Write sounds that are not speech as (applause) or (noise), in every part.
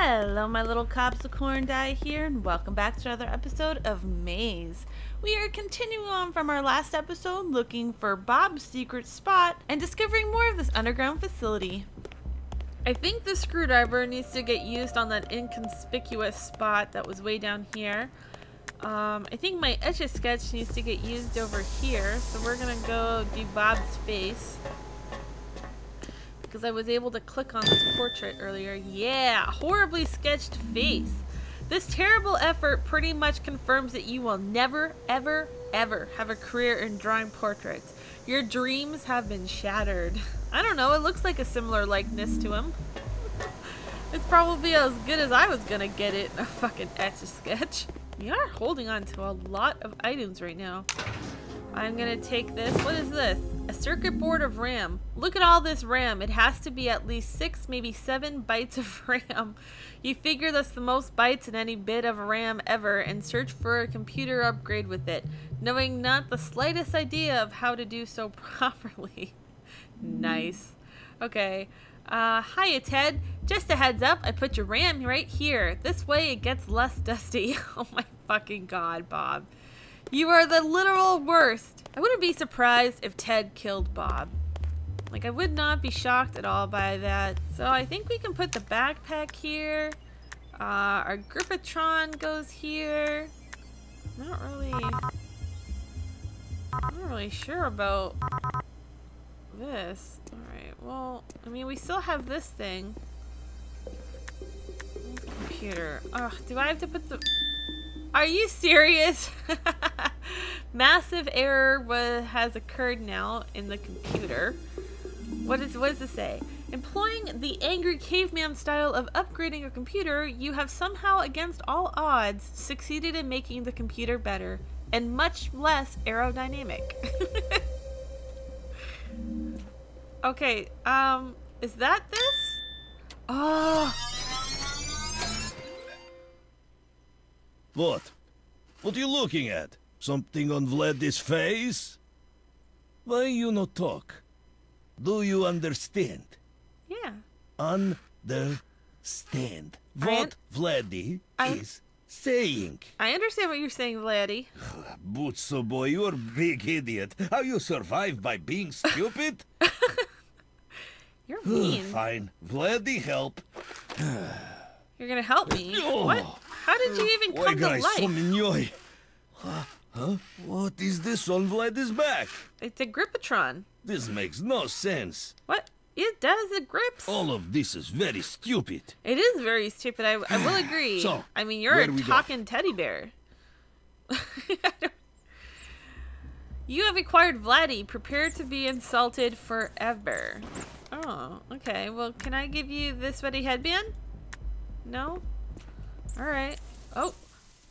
Hello, my little cops of corn Diae here, and welcome back to another episode of Maize. We are continuing on from our last episode looking for Bob's secret spot and discovering more of this underground facility. I think the screwdriver needs to get used on that inconspicuous spot that was way down here. Um, I think my Etch-a-Sketch needs to get used over here, so we're gonna go do Bob's face because I was able to click on this portrait earlier. Yeah, horribly sketched face. This terrible effort pretty much confirms that you will never, ever, ever have a career in drawing portraits. Your dreams have been shattered. I don't know, it looks like a similar likeness to him. it's probably as good as I was gonna get it a fucking etch-a-sketch. We are holding on to a lot of items right now. I'm gonna take this. What is this? A circuit board of RAM. Look at all this RAM. It has to be at least six, maybe seven (laughs) bytes of RAM. You figure that's the most bytes in any bit of RAM ever and search for a computer upgrade with it, knowing not the slightest idea of how to do so (laughs) properly. nice. Okay. Uh, hiya, Ted. Just a heads up, I put your RAM right here. This way it gets less dusty. (laughs) oh my fucking god, Bob. You are the literal worst. I wouldn't be surprised if Ted killed Bob. Like, I would not be shocked at all by that. So I think we can put the backpack here. Uh, our Gripatron goes here. Not really... I'm not really sure about this. Alright, well, I mean, we still have this thing. Computer. Ugh, do I have to put the... Are you serious? (laughs) Massive error was, has occurred now in the computer. What, is, what does it say? Employing the angry caveman style of upgrading a computer, you have somehow, against all odds, succeeded in making the computer better and much less aerodynamic. (laughs) okay, um, is that this? Oh. What? What are you looking at? Something on Vlad's face? Why you not talk? Do you understand? Yeah. Understand what Vladdy is saying. I understand what you're saying, Vladdy. (sighs) Butso boy, you're a big idiot. How you survive by being stupid? (laughs) You're mean. (sighs) Fine. Vladdy help. (sighs) You're gonna help me. Oh. What? How did you even come to life? Huh? Huh? What is this on Vlad's back? It's a Gripatron. This makes no sense. What? It does. It grips. All of this is very stupid. It is very stupid. I, I will (sighs) agree. So, I mean, you're a talking teddy bear. (laughs) you have acquired Vladdy. Prepare to be insulted forever. Oh, okay. Well, can I give you this sweaty headband? No? Alright. Oh.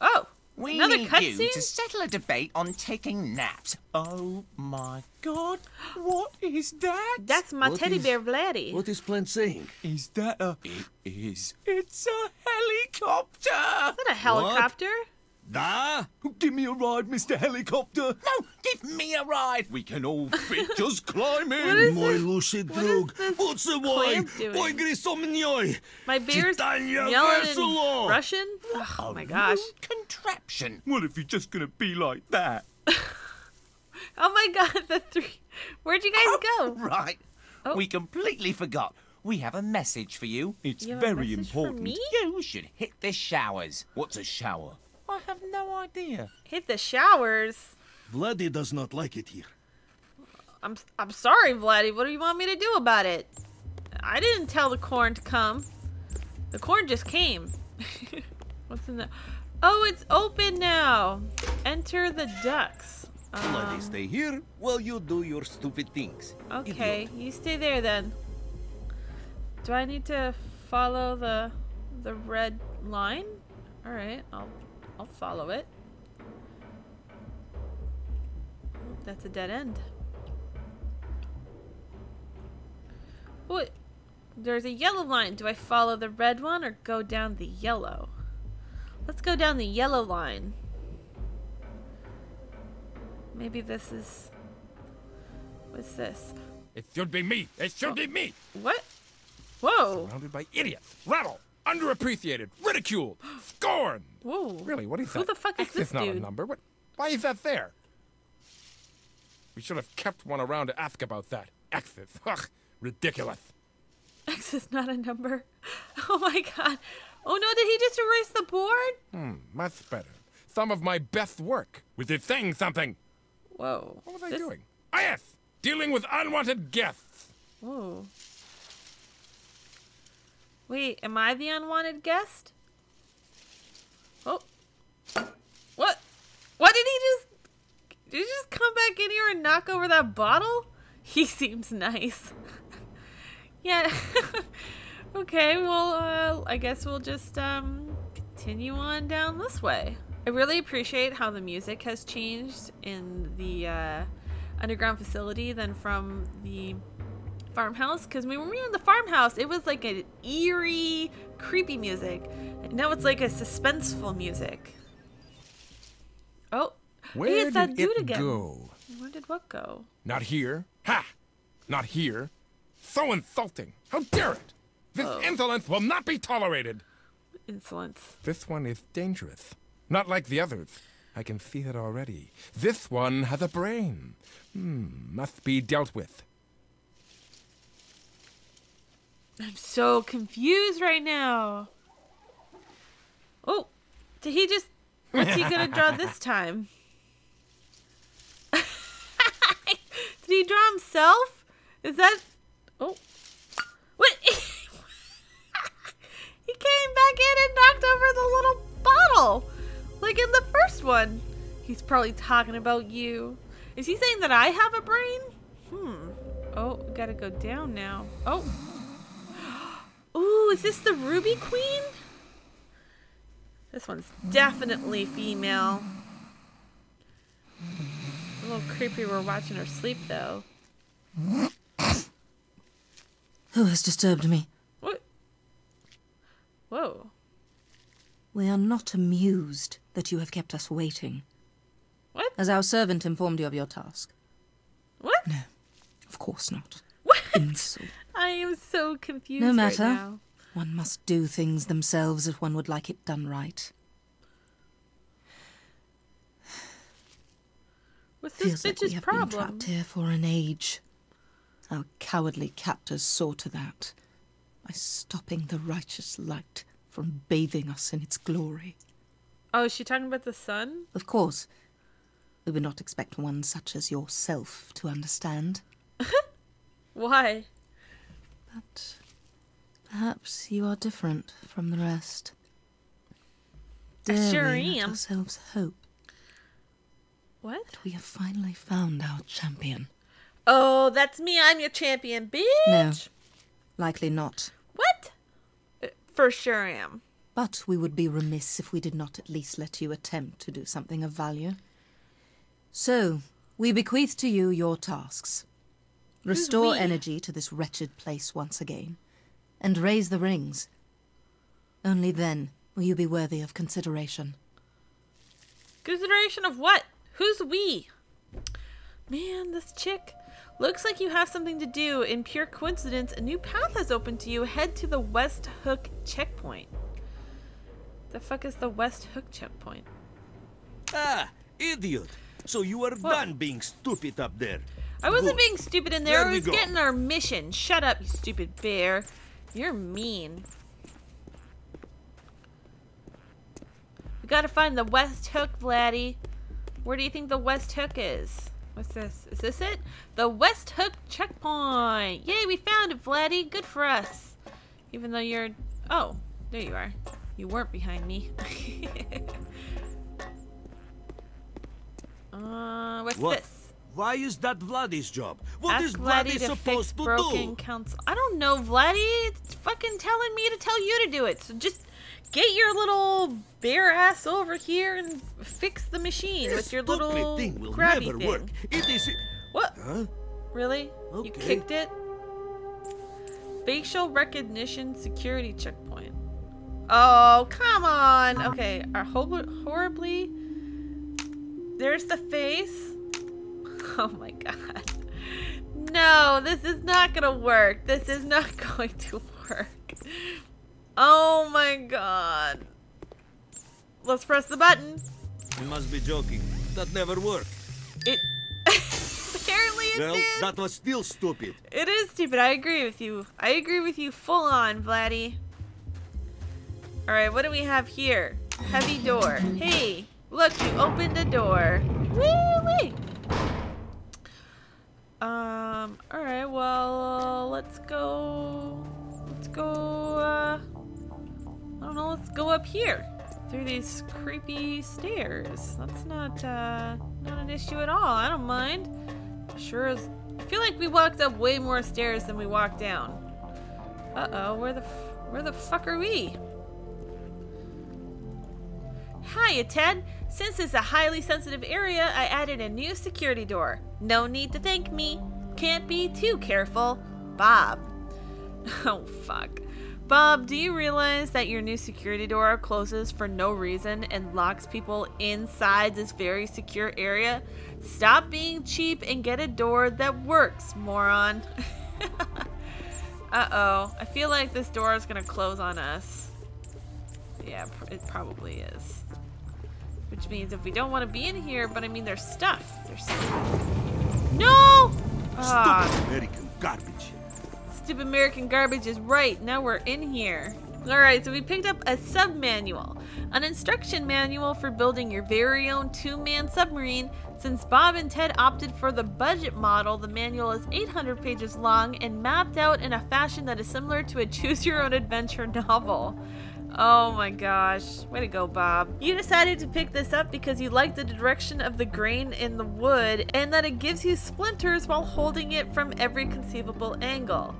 Oh! We Another need cutscene? you to settle a debate on taking naps. Oh my god, what is that? That's my What teddy is- bear Vladdy. What is Plant saying? Is that a... It is. It's a helicopter! Is that a helicopter? Da? Give me a ride, Mr. Helicopter. No, give me a ride. We can all fit. (laughs) Just climb in. What is Moj this- lucid what is drug. this What's the boy? clamp doing? Boy grisomnjoj. My bear's Titania yelling Versalo. in Russian? Oh my gosh. Contraption. Well, if you're just gonna be like that. (laughs) Oh my god, the three. Where'd you guys oh, go? Right. Oh. We completely forgot. We have a message for you. It's You very message for important. me? You should hit the showers. What's a shower? I have no idea. Hit the showers. Vladdy does not like it here. I'm I'm sorry, Vladdy. What do you want me to do about it? I didn't tell the corn to come. The corn just came. (laughs) What's in the? Oh, it's open now. Enter the ducks. Vladdy Um, stay here while you do your stupid things. okay, you stay there then. Do I need to follow the the red line? All right, I'll I'll follow it. That's a dead end. What? There's a yellow line. Do I follow the red one or go down the yellow? Let's go down the yellow line. Maybe this is. What's this? It should be me. It should be me. What? Whoa! Surrounded by idiots. Rattle. Underappreciated, ridiculed, scorned. (gasps) Whoa. Really, what is Who that? the fuck is X this not a number. What? Why is that there? We should have kept one around to ask about that. X's. Ugh, ridiculous. X is not a number. (laughs) Oh my god. Oh no, did he just erase the board? Hmm, much better. Some of my best work. Was it saying something? Whoa. What was I doing? Ah, yes! Dealing with unwanted guests. Whoa. Wait, am I the unwanted guest? Oh. What? What did he just... Did he just come back in here and knock over that bottle? (laughs) He seems nice. (laughs) yeah. (laughs) okay, well, uh, I guess we'll just, um, continue on down this way. I really appreciate how the music has changed in the, uh, underground facility than from the farmhouse because when we were in the farmhouse it was like an eerie creepy music now it's like a suspenseful music oh hey, Where it's that did dude it again go? where did what go Not here. Ha! Not here. So insulting. How dare it! This Oh. insolence will not be tolerated. insolence This one is dangerous. Not like the others. I can see it already. This one has a brain. Hmm, must be dealt with. I'm so confused right now. Oh did he just what's he gonna draw (laughs) this time? (laughs) Did he draw himself? Is that oh. What? (laughs) He came back in and knocked over the little bottle like in the first one. He's probably talking about you. Is he saying that i have a brain? Hmm. Oh we gotta go down now. Oh Ooh, is this the Ruby Queen? This one's definitely female. It's a little creepy we're watching her sleep though. Who has disturbed me? What? Whoa. We are not amused that you have kept us waiting, What? as our servant informed you of your task. What? No, of course not. What? Insult. I am so confused No right matter. now. One must do things themselves if one would like it done right. (sighs) What's this Feels like we bitch's have been problem? trapped here for an age. Our cowardly captors saw to that by stopping the righteous light from bathing us in its glory. Oh, is she talking about the sun? Of course, we would not expect one such as yourself to understand, (laughs) Why? But perhaps you are different from the rest. I sure we am. ourselves hope What? that we have finally found our champion? Oh, that's me. I'm your champion, bitch. No, likely not. What? Uh, For sure I am. But we would be remiss if we did not at least let you attempt to do something of value. So, we bequeath to you your tasks. Restore energy to this wretched place once again, and raise the rings. Only then will you be worthy of consideration. Consideration of what? Who's we? Man, this chick. Looks like you have something to do. In pure coincidence, a new path has opened to you. Head to the West Hook checkpoint. The fuck is the West Hook checkpoint? Ah, idiot! So you are What? done being stupid up there. I wasn't being stupid in there. There I was getting our mission. Shut up, you stupid bear. You're mean. We gotta find the West Hook, Vladdy. Where do you think the West Hook is? What's this? Is this it? The West Hook checkpoint. Yay, we found it, Vladdy. Good for us. Even though you're. Oh, there you are. You weren't behind me. (laughs) uh, what's What? this? Why is that Vladdy's job? What Ask is Vladdy Vladdy to supposed to broken do? council. I don't know, Vladdy. It's fucking telling me to tell you to do it. So just get your little bear ass over here and fix the machine This with your little thing will grabby never thing. work. It is. What? Huh? Really? You kicked it? Facial recognition security checkpoint. Oh, come on. Okay, horribly. There's the face. (laughs) Oh my god. No, this is not gonna work. This is not (laughs) going to work. Oh my god. Let's press the button. You must be joking. That never worked. It (laughs) apparently it Well, did. that was still stupid. It is stupid. I agree with you. I agree with you full on, Vladdy. Alright, what do we have here? Heavy door. Hey, look, you opened a door. Woo-wee! Um, alright, well, uh, let's go... Let's go, uh... I don't know, let's go up here. Through these creepy stairs. That's not, uh, not an issue at all. I don't mind. Sure as... I feel like we walked up way more stairs than we walked down. Uh-oh, where the where the fuck are we? Hiya, Ted. Since it's a highly sensitive area, I added a new security door. No need to thank me. Can't be too careful. Bob. (laughs) Oh, fuck. Bob, do you realize that your new security door closes for no reason and locks people inside this very secure area? Stop being cheap and get a door that works, moron. (laughs) uh oh. I feel like this door is gonna close on us. Yeah, it probably is. Which means if we don't want to be in here, but I mean, there's stuff. There's stuff. No! Ah, Stupid American garbage. stupid American garbage is right. Now we're in here. Alright, so we picked up a sub manual, an instruction manual for building your very own two man submarine. Since Bob and Ted opted for the budget model, the manual is 800 pages long and mapped out in a fashion that is similar to a (laughs) choose your own adventure novel. Oh my gosh. Way to go, Bob. You decided to pick this up because you like the direction of the grain in the wood and that it gives you splinters while holding it from every conceivable angle.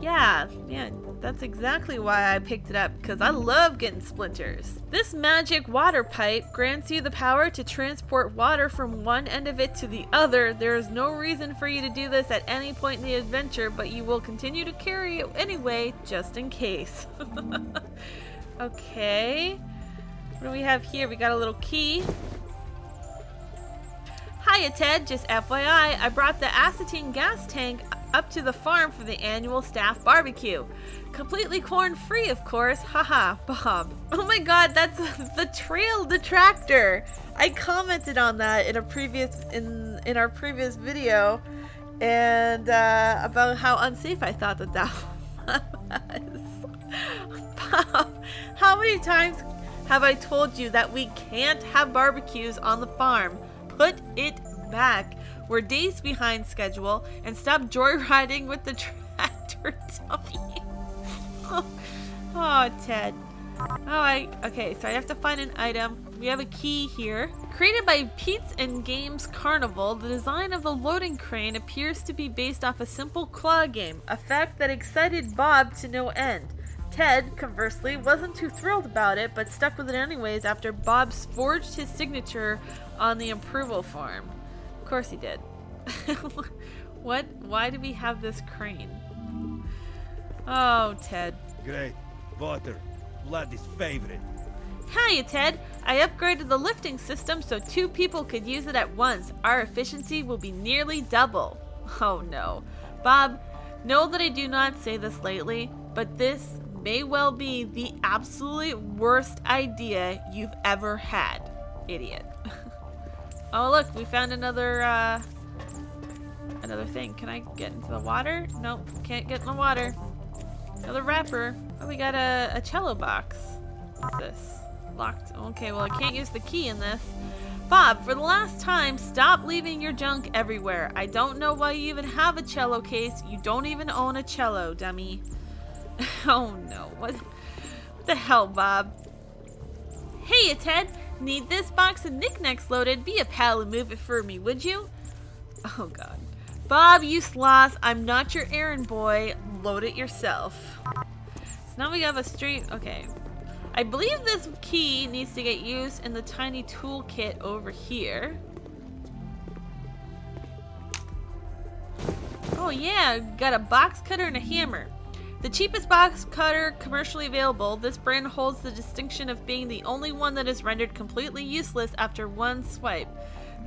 Yeah, yeah, that's exactly why I picked it up because I love getting splinters. This magic water pipe grants you the power to transport water from one end of it to the other. There is no reason for you to do this at any point in the adventure, but you will continue to carry it anyway, just in case. (laughs) okay. What do we have here? We got a little key. Hiya, Ted. Just FYI, I brought the acetylene gas tank up to the farm for the annual staff barbecue. Completely corn free, of course. (laughs) Haha, Bob. Oh my god, that's (laughs) the trail detractor. I commented on that in a previous in in our previous video and uh, about how unsafe I thought that that (laughs) was. How many times have I told you that we can't have barbecues on the farm? Put it back. We're days behind schedule and stop joyriding with the tractor (laughs) dummy. oh, Ted. Oh, I okay. So I have to find an item. We have a key here. Created by Pete's and Games Carnival, the design of the loading crane appears to be based off a simple claw game, a fact that excited Bob to no end. Ted, conversely, wasn't too thrilled about it, but stuck with it anyways after Bob forged his signature on the approval form. Of course he did. (laughs) what? Why do we have this crane? Oh, Ted. Great. Water. Vladdy's favorite. Hiya, Ted. I upgraded the lifting system so two people could use it at once. Our efficiency will be nearly double. (laughs) Oh no. Bob, know that I do not say this lately, but this may well be the absolute worst idea you've ever had. Idiot. (laughs) oh look, we found another uh another thing. Can I get into the water? Nope, can't get in the water. Another wrapper. Oh, we got a, a cello box. What's this? Locked. Okay, well, I can't use the key in this. Bob, for the last time, stop leaving your junk everywhere. I don't know why you even have a cello case. You don't even own a cello, dummy. (laughs) oh no, what, what the hell, Bob? Hey, you Ted, need this box of knickknacks loaded? Be a pal and move it for me, would you? Oh god. Bob, you sloth, I'm not your errand boy. Load it yourself. So now we have a straight. Okay. I believe this key needs to get used in the tiny toolkit over here. Oh yeah, got a box cutter and a hammer. The cheapest box cutter commercially available, this brand holds the distinction of being the only one that is rendered completely useless after one swipe.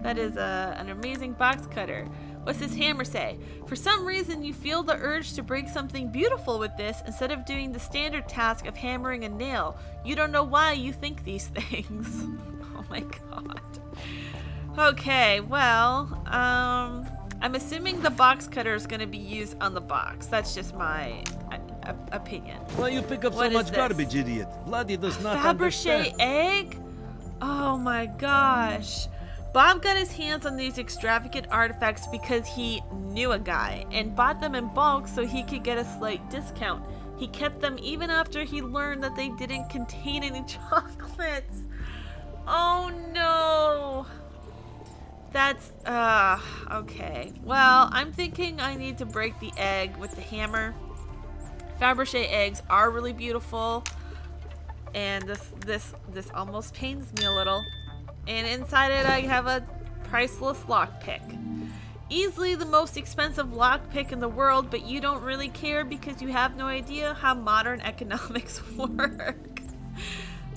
That is a, an amazing box cutter. What's this hammer say? For some reason, you feel the urge to break something beautiful with this instead of doing the standard task of hammering a nail. You don't know why you think these (laughs) things. oh my god. Okay, well, um, I'm assuming the box cutter is going to be used on the box. That's just my uh, opinion. Why you pick up What so much this? garbage, idiot? Vladdy does not Fabergé understand. egg? Oh my gosh. Bob got his hands on these extravagant artifacts because he knew a guy and bought them in bulk so he could get a slight discount. He kept them even after he learned that they didn't contain any (laughs) chocolates. Oh no. That's, uh, okay. Well, I'm thinking I need to break the egg with the hammer. Fabergé eggs are really beautiful and this this this almost pains me a little. And inside it, I have a priceless lockpick. Easily the most expensive lockpick in the world, but you don't really care because you have no idea how modern (laughs) economics (laughs) work.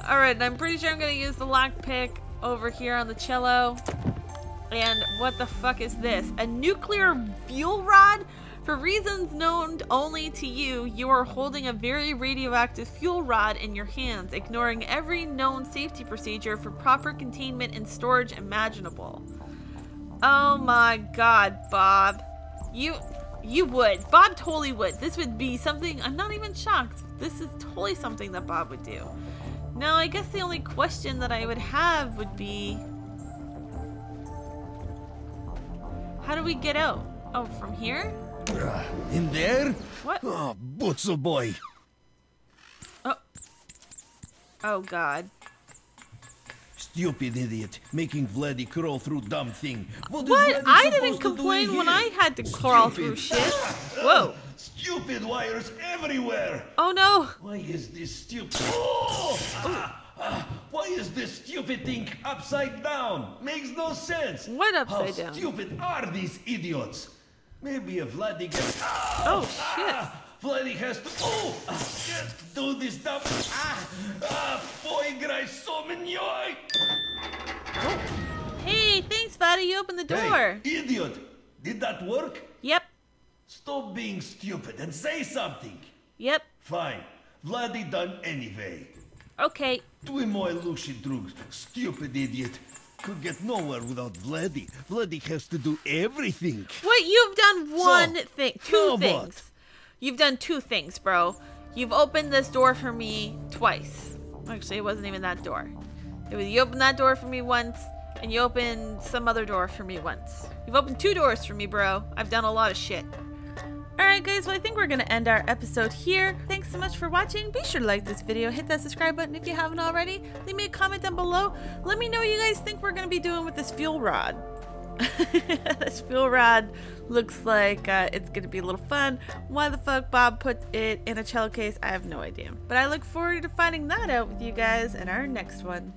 Alright, and I'm pretty sure I'm gonna use the lockpick over here on the cello. And what the fuck is this? A nuclear fuel rod? For reasons known only to you, you are holding a very radioactive fuel rod in your hands, ignoring every known safety procedure for proper containment and storage imaginable. Oh my god, Bob. You you would. Bob totally would. This would be something I'm not even shocked. This is totally something that Bob would do. Now, I guess the only question that I would have would be How do we get out? Oh, from here? In there? What? Oh, Butzo boy. Oh Oh, god. Stupid idiot. Making Vladdy crawl through dumb thing. What, What? I didn't complain when? I had to crawl through Stupid. shit. Whoa. (laughs) Stupid wires everywhere. Oh no. Why is this stupid? Oh! Ah, ah, why is this stupid thing upside down? Makes no sense. What upside How down? stupid are these idiots? Maybe if Vladdy gets. Oh shit. Ah, Vladdy has to. Oh! ah, Can't do this stuff. Ah! Ah! Boy, грай so mignon! Hey, thanks, Fatty. You opened the door. Hey, idiot! Did that work? Yep. Stop being stupid and say something. Yep. Fine. Vladdy done anyway. Okay. Твой мой лучший друг, stupid idiot. Could get nowhere without Vladdy. Vladdy has to do everything. What? You've done one So, thing. Two things. what? You've done two things, bro. You've opened this door for me twice. Actually, it wasn't even that door. It was you opened that door for me once, and you opened some other door for me once. You've opened two doors for me, bro. I've done a lot of shit. Alright guys, well I think we're gonna end our episode here. Thanks so much for watching. Be sure to like this video, hit that subscribe button if you haven't already. Leave me a comment down below. Let me know what you guys think we're gonna be doing with this fuel rod. (laughs) this fuel rod looks like uh, it's gonna be a little fun. Why the fuck Bob put it in a cello case, I have no idea. But I look forward to finding that out with you guys in our next one.